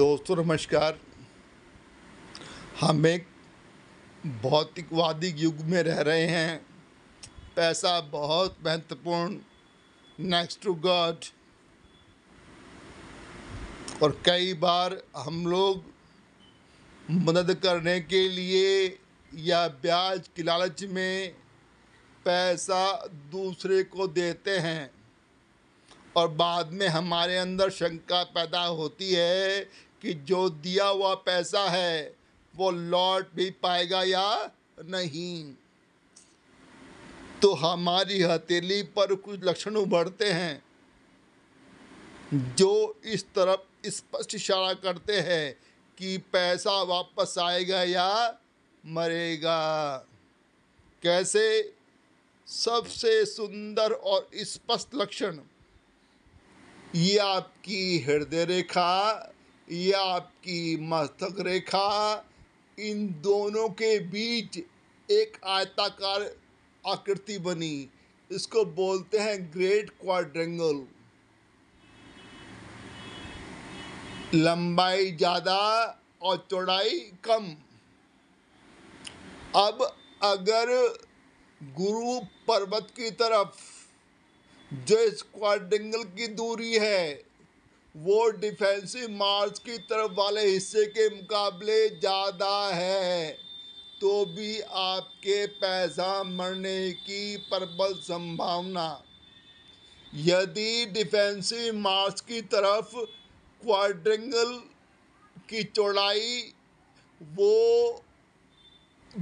दोस्तों, नमस्कार। हम एक भौतिकवादी युग में रह रहे हैं। पैसा बहुत महत्वपूर्ण। नेक्स्ट टू गॉड और कई बार हम लोग मदद करने के लिए या ब्याज की लालच में पैसा दूसरे को देते हैं। और बाद में हमारे अंदर शंका पैदा होती है कि जो दिया हुआ पैसा है, वो लौट भी पाएगा या नहीं? तो हमारी हथेली पर कुछ लक्षण उभरते हैं, जो इस तरफ़ स्पष्ट इशारा करते हैं कि पैसा वापस आएगा या मरेगा। कैसे? सबसे सुंदर और स्पष्ट लक्षण, ये आपकी हृदय रेखा ये आपकी मस्तक रेखा। इन दोनों के बीच एक आयताकार आकृति बनी। इसको बोलते हैं ग्रेट क्वाड्रेंगल। लंबाई ज़्यादा और चौड़ाई कम। अब अगर गुरु पर्वत की तरफ़, जो इस क्वाड्रेंगल की दूरी है वो डिफेंसिव मार्च की तरफ़ वाले हिस्से के मुकाबले ज़्यादा है तो भी आपके पैसा मरने की प्रबल संभावना। यदि डिफेंसिव मार्च की तरफ़ क्वाड्रेंगल की चौड़ाई वो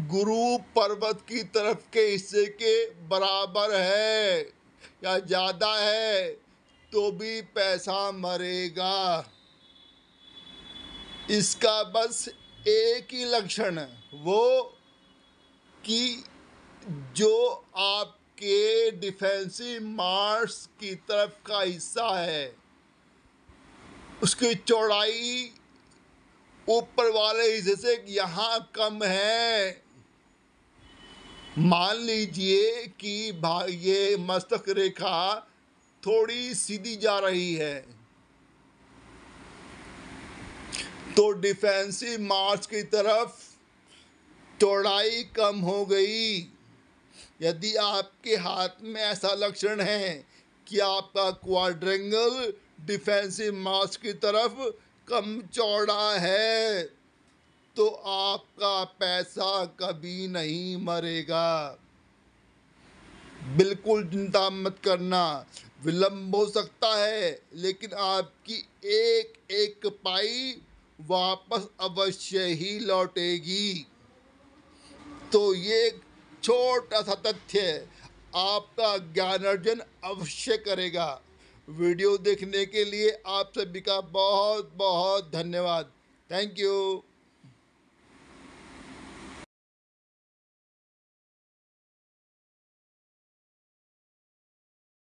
गुरु पर्वत की तरफ़ के हिस्से के बराबर है या ज़्यादा है तो भी पैसा मरेगा। इसका बस एक ही लक्षण है वो कि जो आपके डिफेंसिव मार्स की तरफ़ का हिस्सा है, उसकी चौड़ाई ऊपर वाले हिस्से से यहाँ कम है। मान लीजिए कि भाई ये मस्तक रेखा थोड़ी सीधी जा रही है। तो डिफेंसिव मार्च की तरफ़ चौड़ाई कम हो गई। यदि आपके हाथ में ऐसा लक्षण है कि आपका क्वाड्रेंगल डिफेंसिव मार्च की तरफ़ कम चौड़ा है तो आपका पैसा कभी नहीं मरेगा। बिल्कुल चिंता मत करना। विलम्ब हो सकता है, लेकिन आपकी एक एक पाई वापस अवश्य ही लौटेगी। तो ये छोटा सा तथ्य आपका ज्ञान अर्जन अवश्य करेगा। वीडियो देखने के लिए आप सभी का बहुत बहुत धन्यवाद। Thank you.